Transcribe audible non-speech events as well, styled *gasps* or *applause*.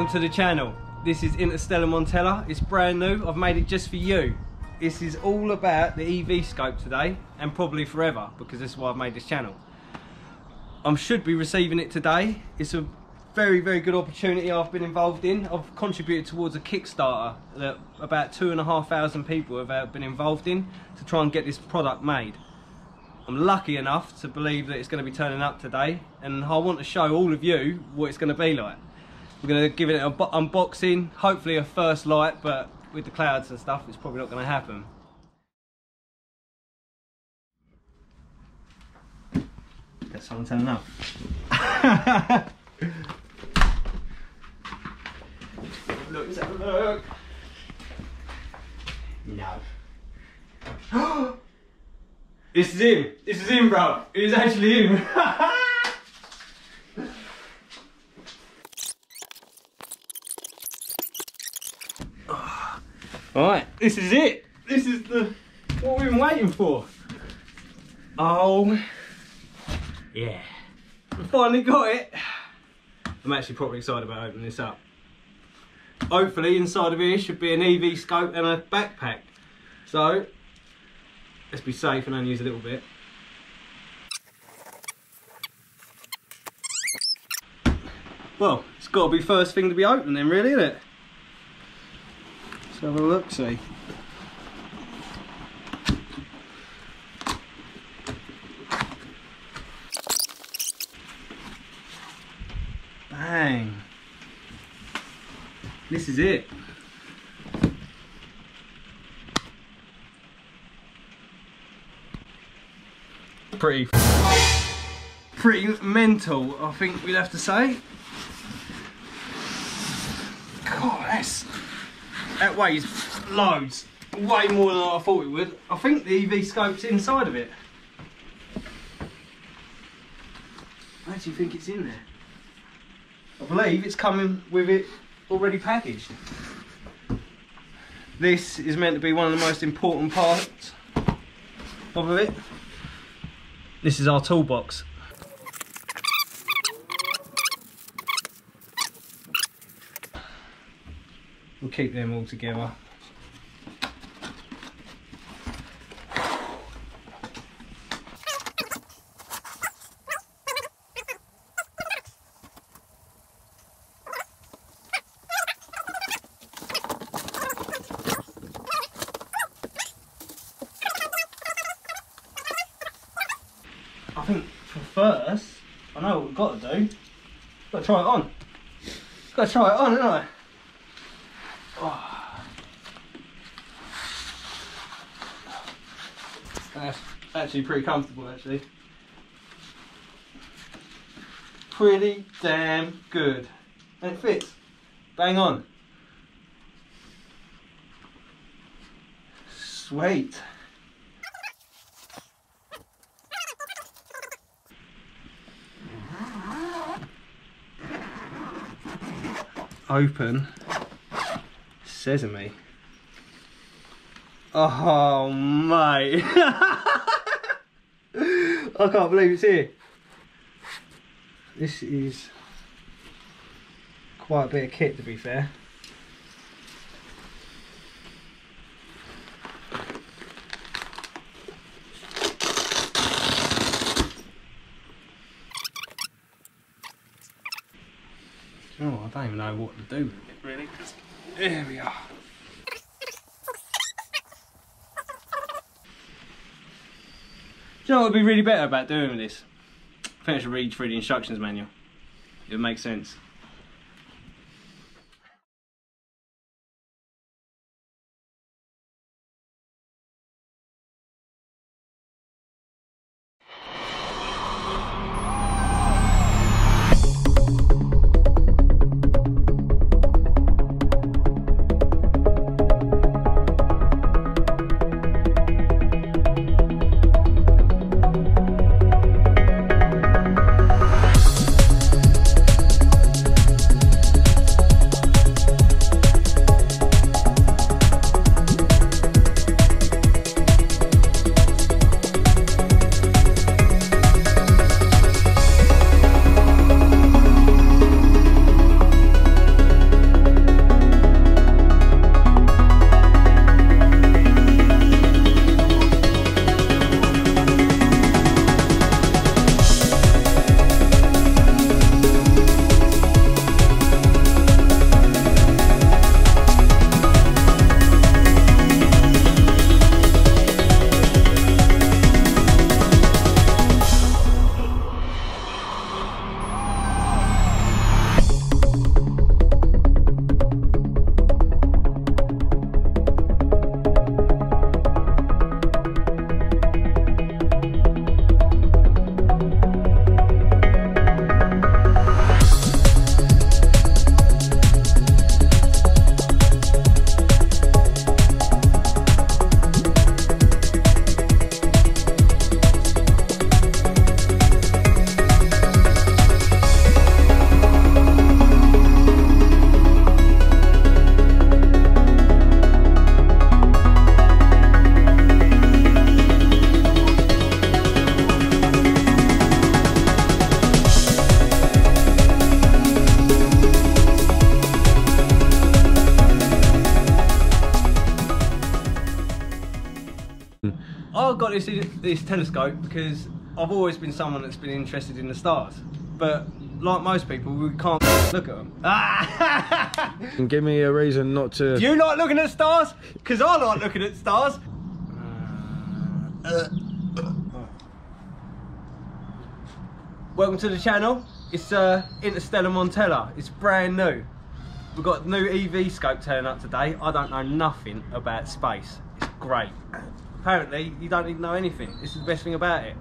welcome to the channel. This is Interstella Montella. It's brand new. I've made it just for you. This is all about the eVscope today and probably forever because this is why I've made this channel. I should be receiving it today. It's a very, very good opportunity I've been involved in. I've contributed towards a Kickstarter that about two and a half thousand people have uh, been involved in to try and get this product made. I'm lucky enough to believe that it's going to be turning up today and I want to show all of you what it's going to be like. We're going to give it an unboxing, hopefully a first light, but with the clouds and stuff, it's probably not going to happen. Got someone turning up. look, let's have a look. No. *gasps* this is him. This is him, bro. It is actually him. *laughs* Alright, this is it. This is the what we've been waiting for. Oh, yeah. We finally got it. I'm actually probably excited about opening this up. Hopefully inside of here should be an eVscope and a backpack. So, let's be safe and only use a little bit. Well, it's got to be first thing to be open then really, isn't it? Let's have a look, see. Bang. This is it. Pretty, pretty mental, I think we'd have to say. God, that's that weighs loads. Way more than I thought it would. I think the eVscope's inside of it. I actually think it's in there. I believe it's coming with it already packaged. This is meant to be one of the most important parts of it. This is our toolbox. We'll keep them all together. I think for first, I know what we've got to do. Got to try it on. Got to try it on, haven't I? That's actually pretty comfortable actually. Pretty damn good. And it fits. Bang on. Sweet. Open sesame. Oh, mate. *laughs* I can't believe it's here. This is quite a bit of kit, to be fair. Oh, I don't even know what to do with it, really. There we are. Do you know what would be really better about doing this? I should read through the instructions manual. It would make sense. Got this this telescope because I've always been someone that's been interested in the stars, but like most people, we can't look at them. And give me a reason not to. Do you like looking at stars? Because I like looking at stars. Welcome to the channel. It's uh, Interstella Montella. It's brand new. We've got new eVscope turning up today. I don't know nothing about space. It's great. Apparently, you don't to know anything. This is the best thing about it.